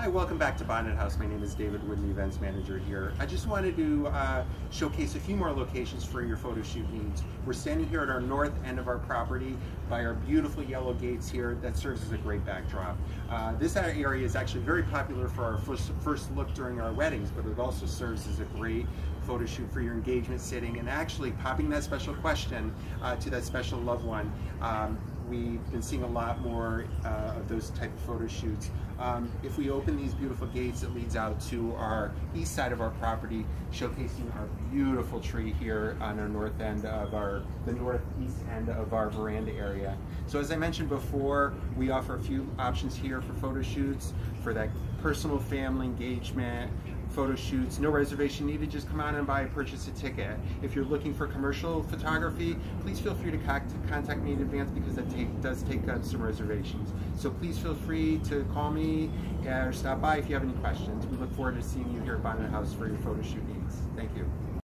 Hi, welcome back to Bonnet House. My name is David Woodin, events manager here. I just wanted to uh, showcase a few more locations for your photo shoot needs. We're standing here at our north end of our property by our beautiful yellow gates here that serves as a great backdrop. Uh, this area is actually very popular for our first, first look during our weddings, but it also serves as a great photo shoot for your engagement sitting and actually popping that special question uh, to that special loved one. Um, we've been seeing a lot more uh, of those type of photo shoots. Um, if we open these beautiful gates, it leads out to our east side of our property, showcasing our beautiful tree here on our north end of our, the northeast end of our veranda area. So as I mentioned before, we offer a few options here for photo shoots, for that personal family engagement, photo shoots, no reservation needed, just come on and buy, purchase a ticket. If you're looking for commercial photography, please feel free to contact me in advance because that take, does take up some reservations. So please feel free to call me or stop by if you have any questions. We look forward to seeing you here at Bonnet House for your photo shoot needs. Thank you.